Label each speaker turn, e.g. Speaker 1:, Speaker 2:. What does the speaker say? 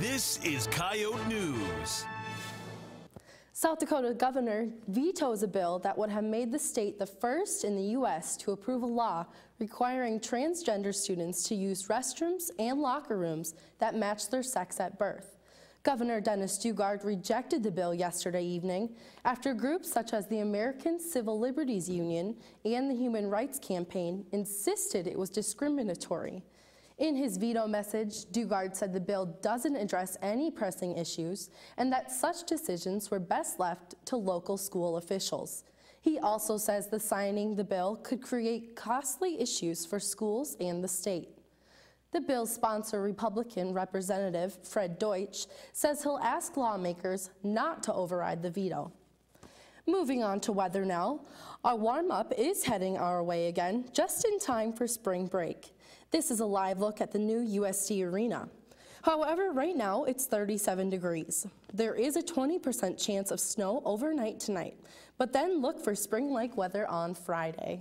Speaker 1: This is Coyote News.
Speaker 2: South Dakota governor vetoes a bill that would have made the state the first in the U.S. to approve a law requiring transgender students to use restrooms and locker rooms that match their sex at birth. Governor Dennis Daugaard rejected the bill yesterday evening after groups such as the American Civil Liberties Union and the Human Rights Campaign insisted it was discriminatory. In his veto message, Daugaard said the bill doesn't address any pressing issues and that such decisions were best left to local school officials. He also says the signing the bill could create costly issues for schools and the state. The bill's sponsor, Republican Representative Fred Deutsch, says he'll ask lawmakers not to override the veto. Moving on to weather now. Our warm-up is heading our way again, just in time for spring break. This is a live look at the new USD Arena. However, right now it's 37 degrees. There is a 20% chance of snow overnight tonight, but then look for spring-like weather on Friday.